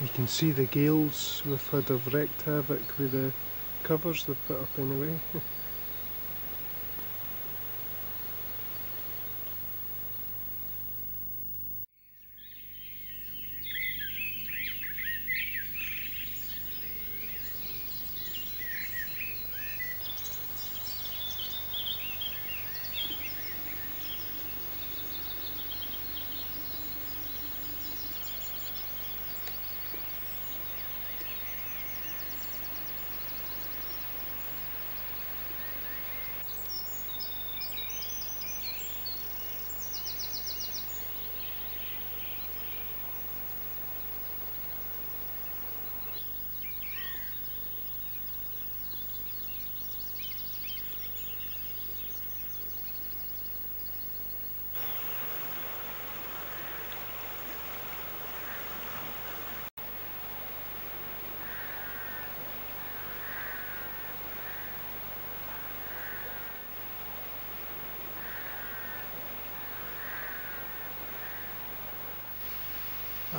You can see the gales we've had have wreaked havoc with the covers they've put up anyway.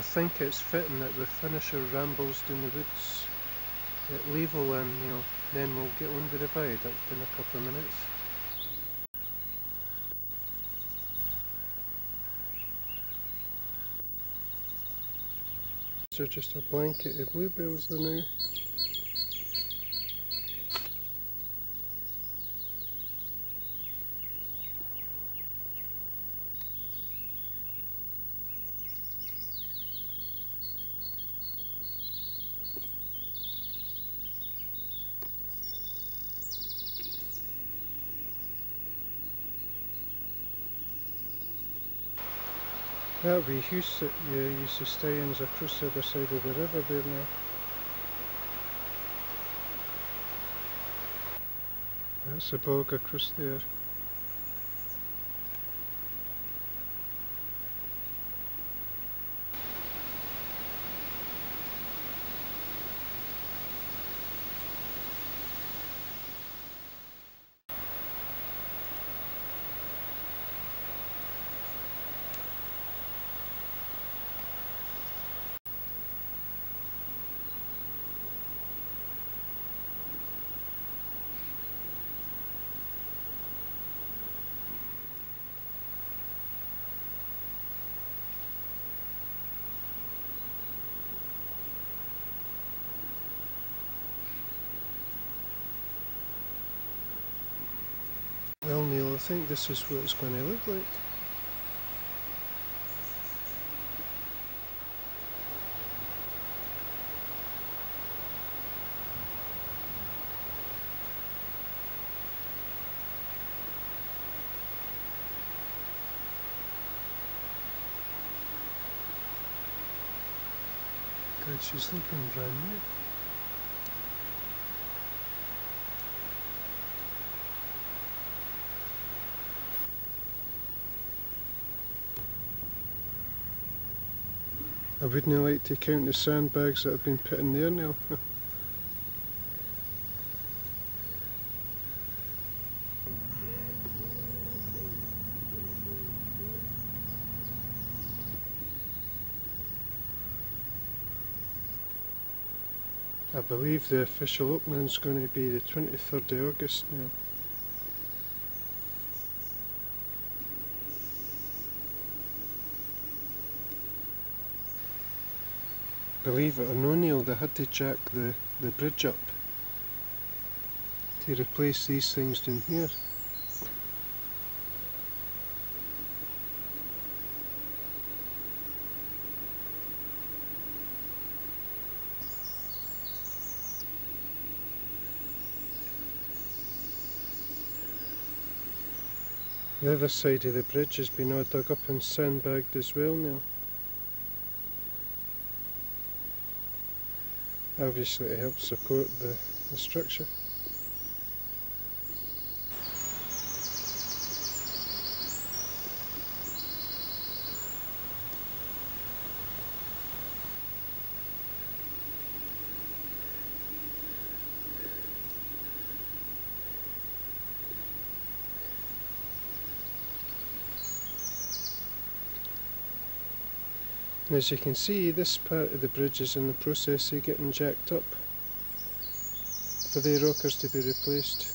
I think it's fitting that the finisher rambles down the woods at level and you know, then we'll get on with the viaduct in a couple of minutes. So just a blanket of bluebells there now. That you used to stay in the other side of the river there now. That's a bog across there. Well Neil, I think this is what it's going to look like. God, she's looking brand new. I wouldn't like to count the sandbags that have been put in there now. I believe the official opening is going to be the 23rd of August now. Believe it or no Neil, they had to jack the, the bridge up to replace these things down here. The other side of the bridge has been all dug up and sandbagged as well now. Obviously to help support the, the structure. And as you can see, this part of the bridge is in the process of getting jacked up for the rockers to be replaced.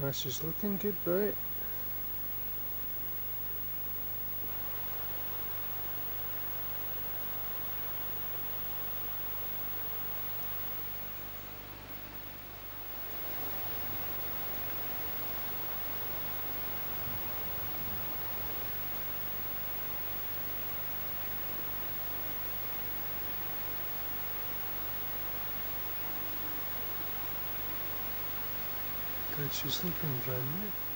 This is looking good, right? She's looking brand.